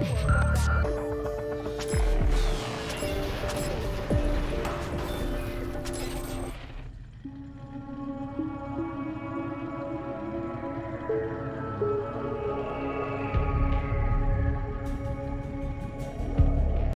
Wow.